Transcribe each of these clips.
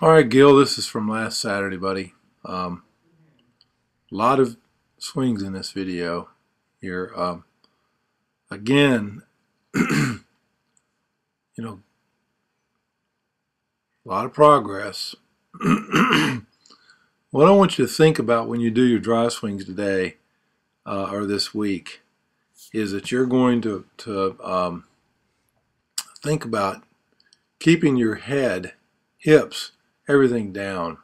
All right, Gil, this is from last Saturday, buddy. Um, a lot of swings in this video here. Um, again, you know, a lot of progress. what I want you to think about when you do your dry swings today uh, or this week is that you're going to, to um, think about keeping your head, hips, everything down.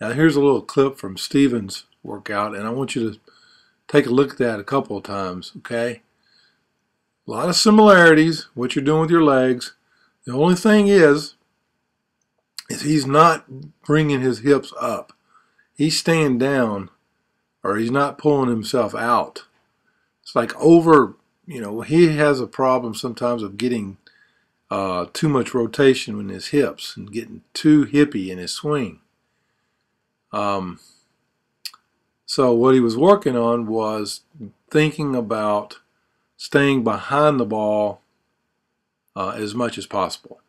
Now here's a little clip from Steven's workout and I want you to take a look at that a couple of times, okay? A lot of similarities, what you're doing with your legs. The only thing is, is he's not bringing his hips up. He's staying down or he's not pulling himself out. It's like over, you know, he has a problem sometimes of getting uh, too much rotation in his hips and getting too hippy in his swing. Um, so what he was working on was thinking about staying behind the ball uh, as much as possible.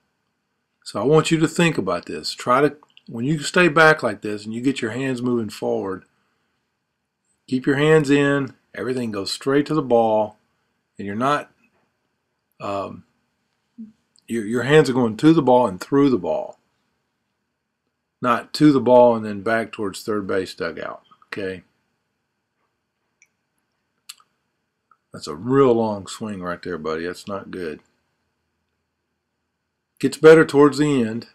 So I want you to think about this. Try to, when you stay back like this and you get your hands moving forward, keep your hands in, everything goes straight to the ball, and you're not um, your, your hands are going to the ball and through the ball, not to the ball and then back towards third base dugout. Okay. That's a real long swing right there, buddy. That's not good. Gets better towards the end.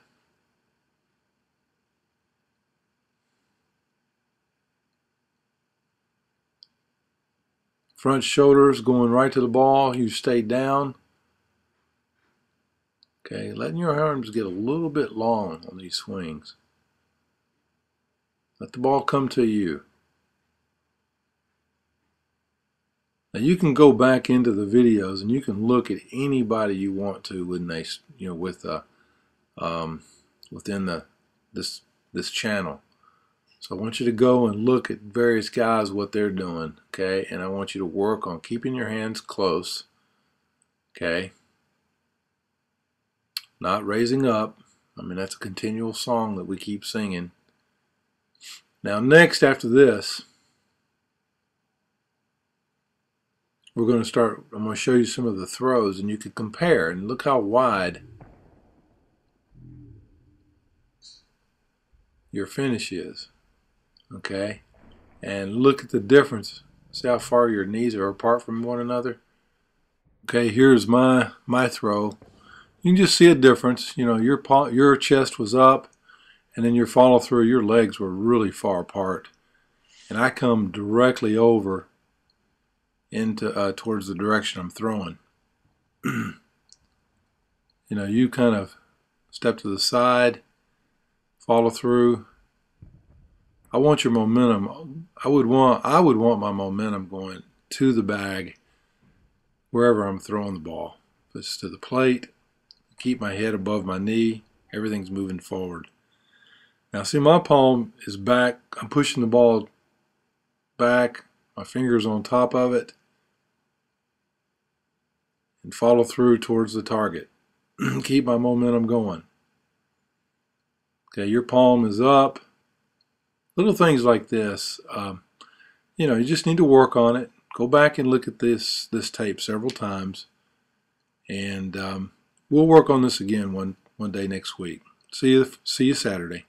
Front shoulders going right to the ball. You stay down. Okay, letting your arms get a little bit long on these swings. Let the ball come to you. Now you can go back into the videos and you can look at anybody you want to when they, you know, with uh, um, within the this this channel. So I want you to go and look at various guys what they're doing, okay? And I want you to work on keeping your hands close, okay? Not raising up. I mean, that's a continual song that we keep singing. Now, next after this, we're going to start, I'm going to show you some of the throws, and you can compare, and look how wide your finish is. Okay? And look at the difference. See how far your knees are apart from one another? Okay, here's my my throw you can just see a difference. You know, your your chest was up, and then your follow through, your legs were really far apart, and I come directly over into uh, towards the direction I'm throwing. you know, you kind of step to the side, follow through. I want your momentum. I would want I would want my momentum going to the bag wherever I'm throwing the ball. If it's to the plate, keep my head above my knee. Everything's moving forward. Now see my palm is back. I'm pushing the ball back. My fingers on top of it. And follow through towards the target. keep my momentum going. Okay, your palm is up. Little things like this. Um, you know, you just need to work on it. Go back and look at this this tape several times. And um, we'll work on this again one one day next week. See you see you Saturday.